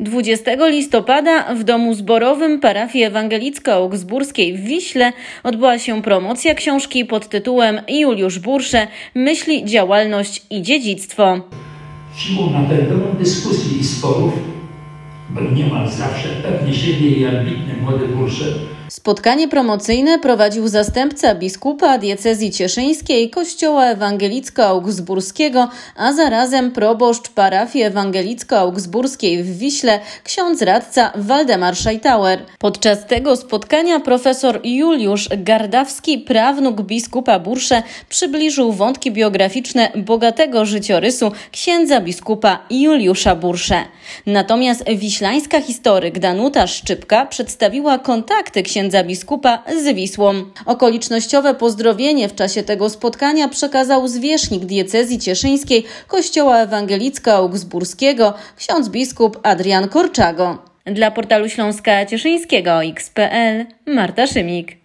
20 listopada w domu zborowym parafii ewangelicko-augsburskiej w Wiśle odbyła się promocja książki pod tytułem Juliusz Bursze Myśli, działalność i dziedzictwo. Siłą napędową dyskusji i sporów, bo niemal zawsze pewnie siebie i ambitny młody bursze Spotkanie promocyjne prowadził zastępca biskupa diecezji cieszyńskiej Kościoła Ewangelicko-Augsburskiego, a zarazem proboszcz parafii ewangelicko-augsburskiej w Wiśle, ksiądz radca Waldemar Scheitauer. Podczas tego spotkania profesor Juliusz Gardawski, prawnuk biskupa Bursze, przybliżył wątki biograficzne bogatego życiorysu księdza biskupa Juliusza Bursze. Natomiast wiślańska historyk Danuta Szczypka przedstawiła kontakty księdza księdza biskupa z Wisłą. Okolicznościowe pozdrowienie w czasie tego spotkania przekazał zwierzchnik diecezji cieszyńskiej Kościoła Ewangelicko-Augsburskiego ksiądz biskup Adrian Korczago. Dla portalu Śląska Cieszyńskiego XPL Marta Szymik.